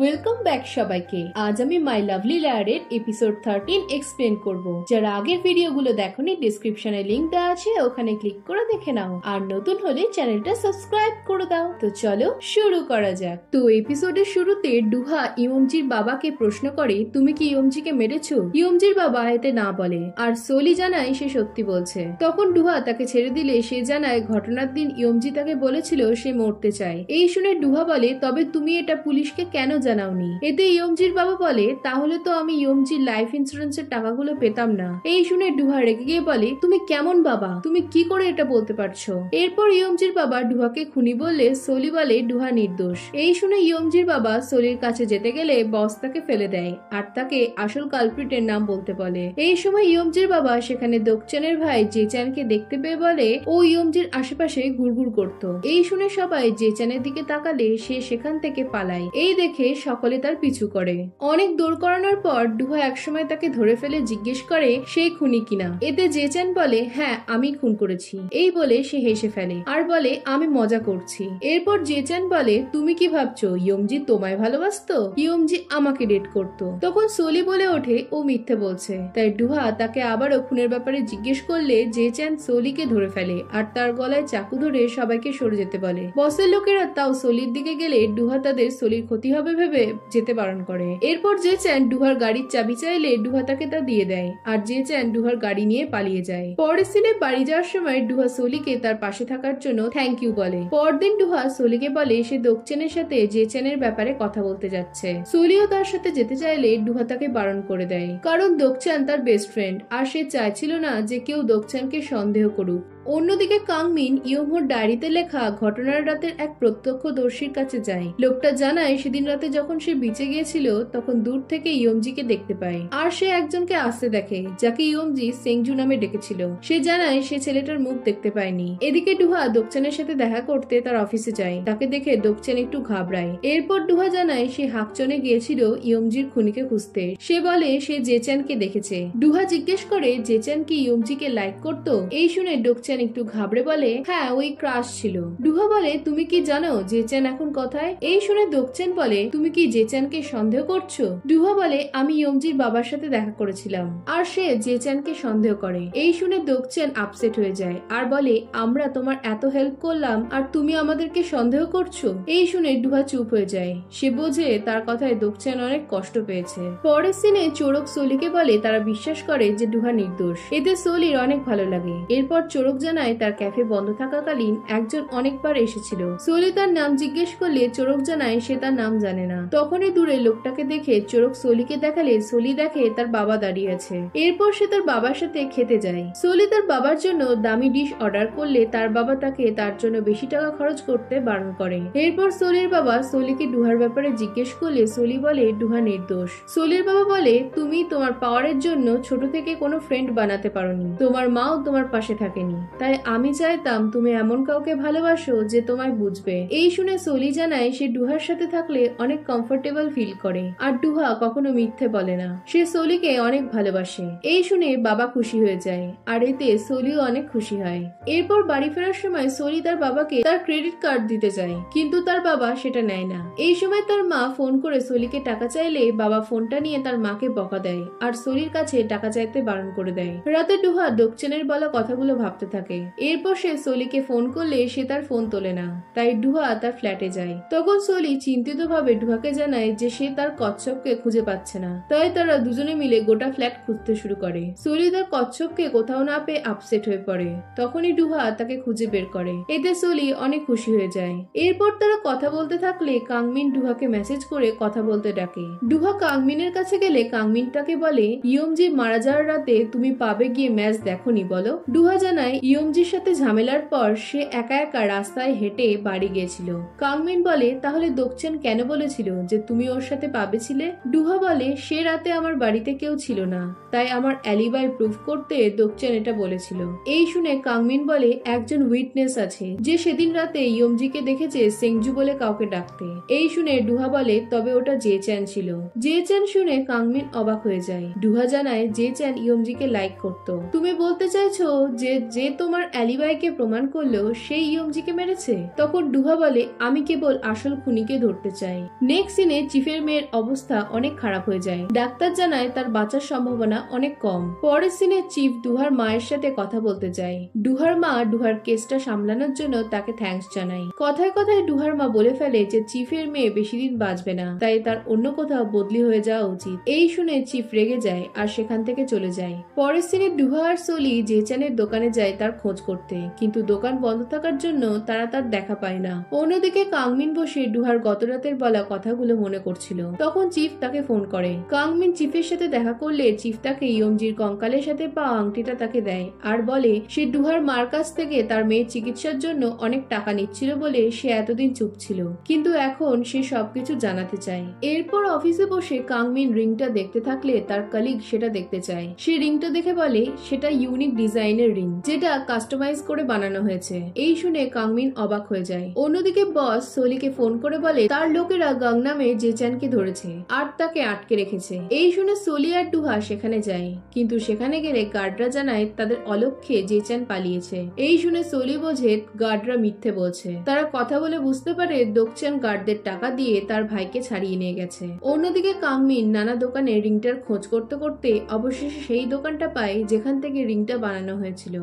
Welcome back সবাইকে। আজ আমি মাই লাভলি লায়ারের এপিসোড থার্টিন এক্সপ্লেন করব। যারা আগের ভিডিও ভিডিওগুলো দেখোনি ডিসক্রিপশনে লিংক দেওয়া আছে, ওখানে ক্লিক করে দেখে নাও। আর নতুন হলে চ্যানেলটা সাবস্ক্রাইব করে দাও। তো চলো শুরু করা যাক। তো এপিসোডের শুরুতে ডুহা ইয়মজির বাবাকে প্রশ্ন করে, তুমি কি ইয়মজিকে মেরেছো? ইয়মজির বাবা এতে না বলে, আর সোলি জানায় সে সত্যি বলছে। তখন ডুহা তাকে ছেড়ে দিলে সে জানায়, ঘটনার দিন ইয়মজি তাকে বলেছিল সে মরতে চায়। এই শুনে ডুহা বলে, তবে তুমি এটা পুলিশকে কেন জানাওনি। এতে ইয়মজির বাবা বলে, তাহলে তো আমি ইয়মজির লাইফ ইন্স্যুরেন্সের টাকাগুলো পেতাম না। এই শুনে ডুহা রেগে গিয়ে বলে, তুমি কেমন বাবা? তুমি কি করে এটা বলতে পারছ? এরপর ইয়মজির বাবা ডুহাকে খুনি বললে সলি বলে ডুহা নির্দোষ। এই শুনে ইয়মজির বাবা সলির কাছে যেতে গেলে বস তাকে ফেলে দেয় আর তাকে আসল কালপ্রিটের নাম বলতে বলে। এই সময় ইয়মজির বাবা সেখানে দোকচানের ভাই জেচানকে দেখতে পেয়ে বলে, ও ইয়মজির আশেপাশে ঘুরঘুর করত। এই শুনে সবাই জেচানের দিকে তাকালে সে সেখান থেকে পালায়। এই দেখে সকলে তার পিছু করে। অনেক দৌড় করানোর পর ডুহা একসময় তাকে ধরে ফেলে জিজ্ঞেস করে সেই খুনি কিনা? এতে জেচান বলে হ্যাঁ আমি খুন করেছি। এই বলে সে হেসে ফেলে। আর বলে, আমি মজা করছি। এরপর জেচান বলে, তুমি কি ভাবছ, ইয়মজি তোমায় ভালোবাসতো? ইয়মজি আমাকে ডেট করতো। তখন সোলি বলে ওঠে, ও মিথ্যে বলছে। তাই ডুহা তাকে আবারও খুনের ব্যাপারে জিজ্ঞেস করলে জেচান সোলিকে ধরে ফেলে আর তার গলায় চাকু ধরে সবাইকে সরে যেতে বলে। বসের লোকেরা তাও সলির দিকে গেলে ডুহা তাদের সলির ক্ষতি হবে ভেবে যেতে বারণ করে? এরপর যে চ্যান ডুহার গাড়ির চাবি চাইলে ডুহা তাকে তা দিয়ে দেয়, আর যে চ্যান ডুহার গাড়ি নিয়ে পালিয়ে যায়। পরের সিনে বাড়ি যাওয়ার সময় ডুহা সলিকে তার পাশে থাকার জন্য থ্যাংক ইউ বলে। পরদিন ডুহা সলিকে বলে সে দোকচেনের সাথে যে চ্যানের ব্যাপারে কথা বলতে যাচ্ছে। সলিও তার সাথে যেতে চাইলে ডুহা তাকে বারণ করে দেয়। কারণ দোকচান তার বেস্ট ফ্রেন্ড আর সে চাইছিল না যে কেউ দোকচানকে সন্দেহ করুক। অন্যদিকে কাংমিন ইয়মোর ডায়েরিতে লেখা, ঘটনার রাতের এক প্রত্যক্ষদর্শীর কাছে যায় লোকটা জানায়, সেদিন রাতে যখন সে বিচে গিয়েছিল, তখন দূর থেকে ইয়মজিকে দেখতে পায় আর সে একজনকে আসতে দেখে, যাকে ইয়মজি সেংজু নামে ডেকেছিল। সে জানায়, সে ছেলেটার মুখ দেখতে পায়নি এদিকে ডুহা দোকচানের সাথে দেখা করতে তার অফিসে যায়। তাকে দেখে দোকচান একটু ঘাবড়ায়। এরপর ডুহা জানায়, সে হাকচনে গিয়েছিল ইয়মজির খুনিকে খুঁজতে। সে বলে, সে জেচানকে দেখেছে। ডুহা জিজ্ঞেস করে, জেচান কি ইয়মজিকে লাইক করতো? এই শুনে ডোকচান একটু ঘাবড়ে বলে হ্যাঁ ওই ক্রাশ ছিল। ডুহা বলে, তুমি কি জানো জেচান এখন কথায়? এই শুনে দোকচেন বলে, তুমি কি জেচানকে সন্দেহ করছ? ডুহা বলে, আমি ইয়মজির বাবার সাথে দেখা করেছিলাম। আর সে জেচানকে সন্দেহ করে। এই শুনে দোকচেন আপসেট হয়ে যায়, আর বলে, আমরা তোমার এত হেল্প করলাম, আর তুমি আমাদেরকে সন্দেহ করছ? এই শুনে ডুহা চুপ হয়ে যায়। সে বোঝে তার কথায় দোকচেন অনেক কষ্ট পেয়েছে। পরের সিনে চোরক সলিকে বলে, তারা বিশ্বাস করে যে ডুহা নির্দোষ। এতে সলির অনেক ভালো লাগে। এরপর চোরক জানায় তার ক্যাফে বন্ধ থাকাকালীন একজন অনেকবার এসেছিল। সোলি তার নাম জিজ্ঞেস করলে চোরক জানায় সে তার নাম জানে না। তখনই দূরে লোকটাকে দেখে চোরক সোলিকে দেখালে সোলি দেখে তার বাবা দাঁড়িয়ে আছে। এরপর সে তার বাবার সাথে খেতে যায়। সোলি তার বাবার জন্য দামি ডিশ অর্ডার করলে তার বাবা তাকে তার জন্য বেশি টাকা খরচ করতে বারণ করে। এরপর সোলির বাবা সোলিকে ডুহার ব্যাপারে জিজ্ঞেস করলে সোলি বলে, ডুহা নির্দোষ। সোলির বাবা বলে, তুমি তোমার পাওয়ারের জন্য ছোট থেকে কোনো ফ্রেন্ড বানাতে পারোনি। তোমার মাও তোমার পাশে থাকেনি। তাই আমি চাইতাম তুমি এমন কাউকে ভালোবাসো যে তোমায় বুঝবে। এই শুনে সলি জানায় সে ডুহার সাথে থাকলে অনেক কমফোর্টেবল ফিল করে। আর ডুহা কখনো মিথ্যে বলে না। সে সলিকে অনেক ভালোবাসে। এই শুনে বাবা খুশি হয়ে যায়। আর এতে সলিও অনেক খুশি হয়। এরপর বাড়ি ফেরার সময় সলি তার বাবাকে তার ক্রেডিট কার্ড দিতে যায়। কিন্তু তার বাবা সেটা নেয় না। এই সময় তার মা ফোন করে সলিকে টাকা চাইলে বাবা ফোনটা নিয়ে তার মাকে বকা দেয়। আর সলির কাছে টাকা চাইতে বারণ করে দেয়। রাতে ডুহা দোকচেনের বলা কথাগুলো ভাবতে থাকে। এরপর সে সলিকে ফোন করলে সে তার ফোন তোলে না। তাই ডুহা তার ফ্ল্যাটে যায়। তখন সলি চিন্তিত ভাবে ডুহাকে জানায় যে সে তার কচ্ছপকে খুঁজে পাচ্ছে না। তাই তারা দুজনে মিলে গোটা ফ্ল্যাট খুঁজতে শুরু করে। সলি তার কচ্ছপকে কোথাও না পেয়ে আপসেট হয়ে পড়ে। তখনই ডুহা তাকে খুঁজে বের করে। এতে সলি অনেক খুশি হয়ে যায়। এরপর তারা কথা বলতে থাকলে কাংমিন ডুহাকে মেসেজ করে কথা বলতে ডাকে। ডুহা কাংমিনের কাছে গেলে কাংমিন তাকে বলে ইয়মজি মারা যাওয়ার রাতে তুমি পাবে গিয়ে ম্যাচ দেখনি বলো? ডুহা জানায় ইয়মজির সাথে ঝামেলার পর সে একা একা রাস্তায় হেঁটে বাড়ি গিয়েছিল। কাংমিন বলে, তাহলে দোকচেন কেন বলেছিল যে তুমি ওর সাথে পাবে ছিলে? ডুহা বলে, সে রাতে আমার বাড়িতে কেউ ছিল না, তাই আমার অ্যালিবাই প্রুফ করতে দোকচেন এটা বলেছিল। এই শুনে কাংমিন বলে, একজন উইটনেস আছে, যে সেদিন রাতে ইয়মজিকে দেখেছে সেংজু বলে কাউকে ডাকতে। এই শুনে ডুহা বলে, তবে ওটা জে চ্যান ছিল। জে চ্যান শুনে কাংমিন অবাক হয়ে যায়। ডুহা জানায় জে চ্যান ইয়মজিকে লাইক করত। তুমি বলতে চাইছো যে যে তোমার অ্যালিবাইকে প্রমাণ করল সেই ইয়মজিকে মেরেছে? তখন ডুহা বলে, আমি কেবল আসল খুনিকে ধরতে চাই। নেক্সট সিনে চিফের মেয়ের অবস্থা অনেক খারাপ হয়ে যায়। ডাক্তার জানায় তার বাঁচার সম্ভাবনা অনেক কম। পরের সিনে চিফ ডুহার মায়ের সাথে কথা বলতে যায়। ডুহার মা ডুহার কেসটা সামলানোর জন্য তাকে থ্যাঙ্কস জানায়। কথায় কথায় ডুহার মা বলে ফেলে যে চিফের মেয়ে বেশি দিন বাঁচবে না, তাই তার অন্য কোথাও বদলি হয়ে যাওয়া উচিত। এই শুনে চিফ রেগে যায় আর সেখান থেকে চলে যায়। পরের সিনে ডুহা আর সোলি জেচানের দোকানে যায় তার খোঁজ করতে। কিন্তু দোকান বন্ধ থাকার জন্য তারা তার দেখা পায় না। অন্যদিকে কাংমিন বসে ডুহার গত রাতের বলা কথাগুলো মনে করছিল। তখন চিফ তাকে ফোন করে। কাংমিন চিফের সাথে দেখা করলে চিফ তাকে ইয়মজির কঙ্কালের সাথে পাওয়া আংটিটা তাকে দেয় আর বলে, সে ডুহার মার কাছ থেকে তার মেয়ের চিকিৎসার জন্য অনেক টাকা নিচ্ছিল বলে সে এতদিন চুপ ছিল। কিন্তু এখন সে সবকিছু জানাতে চায়। এরপর অফিসে বসে কাংমিন রিংটা দেখতে থাকলে তার কালিগ সেটা দেখতে চায়। সে রিংটা দেখে বলে, সেটা ইউনিক ডিজাইনের রিং, যেটা কাস্টমাইজ করে বানানো হয়েছে। এই শুনে কাংমিন অবাক হয়ে যায়। অন্যদিকে বস সোলিকে ফোন করে বলে, তার লোকেরা গাংনামে জেচানকে ধরেছে আর তাকে আটকে রেখেছে। এই শুনে সোলি আর ডুহা সেখানে যায়। কিন্তু সেখানে গেলে গার্ডরা জানায় তাদের অলক্ষ্যে জেচান পালিয়েছে। এই শুনে সোলি বোঝে গার্ডরা মিথ্যে বলছে। তারা কথা বলে বুঝতে পারে দোকচান গার্ডদের টাকা দিয়ে তার ভাইকে ছাড়িয়ে নিয়ে গেছে। অন্যদিকে কাংমিন নানা দোকানে রিংটার খোঁজ করতে করতে অবশেষে সেই দোকানটা পায় যেখান থেকে রিংটা বানানো হয়েছিল।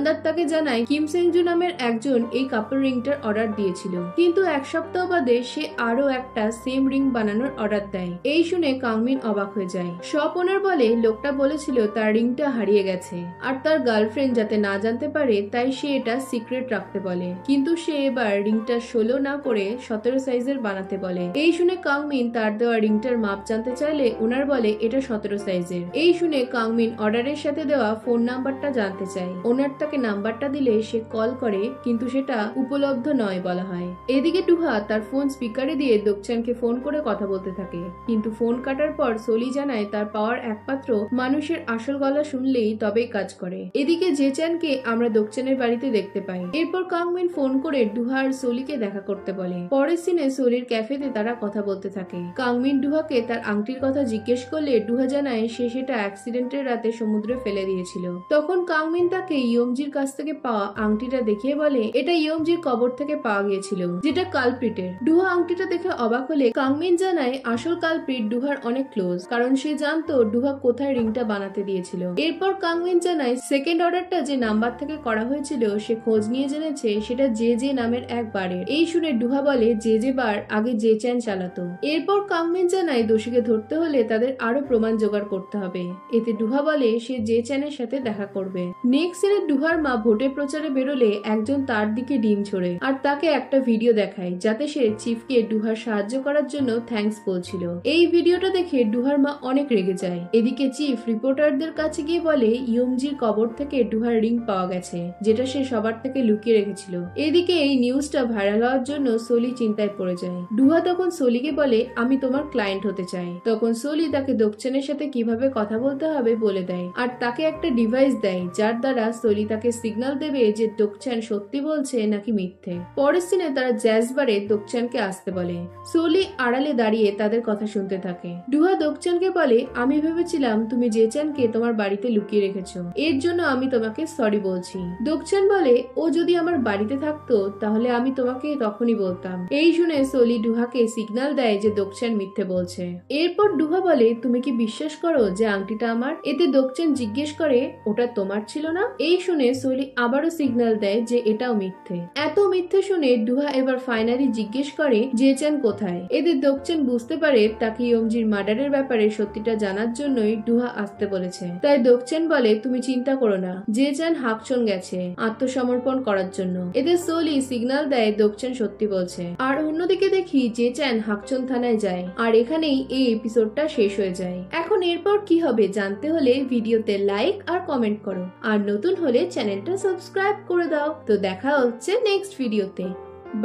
দোকানদার তাকে জানায়, কিম সেংজু নামের একজন এই কাপড় রিংটার অর্ডার দিয়েছিল। কিন্তু এক সপ্তাহ বাদে সে আরও একটা সেম রিং বানানোর অর্ডার দেয়। এই শুনে কাংমিন অবাক হয়ে যায়। ওনার বলে, লোকটা বলেছিল তার রিংটা হারিয়ে গেছে। আর তার গার্লফ্রেন্ড যাতে না জানতে পারে, তাই সে এটা সিক্রেট রাখতে বলে। কিন্তু সে এবার রিংটা ষোলো না করে সতেরো সাইজের বানাতে বলে। এই শুনে কাংমিন তার দেওয়া রিংটার মাপ জানতে চাইলে ওনার বলে, এটা সতেরো সাইজের এই শুনে কাংমিন অর্ডারের সাথে দেওয়া ফোন নাম্বারটা জানতে চায়। ওনার তাকে নাম্বারটা দিলে সে কল করে, কিন্তু সেটা উপলব্ধ নয় বলা হয়। এদিকে টুহা তার ফোন স্পিকারে দিয়ে দোকচানকে ফোন করে কথা বলতে থাকে। কিন্তু ফোন কাটার পর সলি জানায় তার পাওয়ার একমাত্র মানুষের আসল গলা শুনলেই তবেই কাজ করে। এদিকে যে জেচানকে আমরা দোকচানের বাড়িতে দেখতে পাই। এরপর কাংমিন ফোন করে ডুহা আর সলিকে দেখা করতে বলে। পরের সিনে সলির ক্যাফেতে তারা কথা বলতে থাকে। কাংমিন ডুহাকে তার আংটির কথা জিজ্ঞেস করলে ডুহা জানায় সে সেটা অ্যাক্সিডেন্টের রাতে সমুদ্রে ফেলে দিয়েছিল। তখন কাংমিন তাকে ইয়মজির কাছ থেকে পাওয়া আংটিটা দেখিয়ে বলে, এটা ইয়মজির কবর থেকে পাওয়া গিয়েছিল, যেটা কালপ্রিটের। ডুহা আংটিটা দেখে অবাক হলে কাংমিন জানায়, আসল কালপ্রিট ডুহার অনেক ক্লোজ। কারণ সে জানতো ডুহা কোথায় রিংটা বানাতে দিয়েছিল। এরপর কাংমিন জানায়, সেকেন্ড অর্ডারটা যে নাম্বার থেকে করা হয়েছিল, সে খোঁজ নিয়ে জেনেছে, সেটা যে যে নামের এক বারের। এই শুনে ডুহা বলে যে যে বার আগে যে চ্যান চালাতো। এরপর কাংমিন জানায়, দোষীকে ধরতে হলে তাদের আরও প্রমাণ জোগাড় করতে হবে। এতে ডুহা বলে, সে যে চ্যানের সাথে দেখা করবে। নেক্সট সিনে ডুহার মা ভোটের প্রচারে বেরোলে একজন তার দিকে ডিম ছোড়ে। আর তাকে একটা ভিডিও দেখায়, যাতে সে চিফকে ডুহার সাহায্য করার জন্য থ্যাঙ্কস বলছিল। এই ভিডিওটা দেখে ডুহার মা অনেক রেগে যায়। এদিকে চিফ রিপোর্টারদের কাছে গিয়ে বলে, ইয়মজির কবর থেকে ডুহার রিং পাওয়া গেছে, যেটা সে সবার থেকে লুকিয়ে রেখেছিল। এদিকে এই নিউজটা ভাইরাল হওয়ার জন্য সোলি চিন্তায় পড়ে যায়। ডুহা তখন সোলিকে বলে, আমি তোমার ক্লায়েন্ট হতে চাই। তখন সোলি তাকে দোকচানের সাথে কীভাবে কথা বলতে হবে বলে দেয়। আর তাকে একটা ডিভাইস দেয়, যার দ্বারা সোলি তাকে সিগন্যাল দেবে যে দোকচান সত্যি বলছে নাকি মিথ্যে। পরের সিনে তারা জ্যাজ বারে দোকচানকে আসতে বলে। সোলি আড়ালে দাঁড়িয়ে তাদের কথা শুনতে থাকে। ডুহা দোকচানকে বলে, আমি ভেবেছিলাম তুমি জেচানকে তোমার বাড়িতে লুকিয়ে রেখেছো। এর জন্য আমি তোমাকে সরি বলছি। দোকচান বলে, ও যদি আমার বাড়িতে থাকতো, তাহলে আমি তোমাকে তখনই বলতাম। এই শুনে সোলি ডুহাকে সিগনাল দেয় যে দোকচান মিথ্যে বলছে। এরপর ডুহা বলে, তুমি কি বিশ্বাস করো যে আংটিটা আমার? এতে দোকচান জিজ্ঞেস করে, ওটা তোমার ছিল না? এই শুনে সোলি আবারও সিগন্যাল দেয় যে এটাও মিথ্যে। এত মিথ্যে শুনে ডুহা এবার ফাইনালি জিজ্ঞেস করে জেচান কোথায়? এদের দোকচান বুঝতে পারে তাকে ইয়মজির মার্ডারের ব্যাপারে সত্যিটা জানার জন্যই ডুহা আসতে বলেছে। তাই দোকচান বলে, তুমি চিন্তা করো না জেচান হাকচন গেছে আত্মসমর্পণ করার জন্য। এদের সোলি সিগন্যাল দেয় দোকচান সত্যি বলছে। আর অন্যদিকে দেখি জেচান হাকচন থানায় যায়, আর এখানেই এই এপিসোডটা শেষ হয়ে যায়। এখন এরপর কি হবে জানতে হলে ভিডিওতে লাইক আর কমেন্ট করো। আর নতুন হলে চ্যানেলটা সাবস্ক্রাইব করে দাও। তো দেখা হচ্ছে নেক্সট ভিডিওতে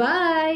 বাই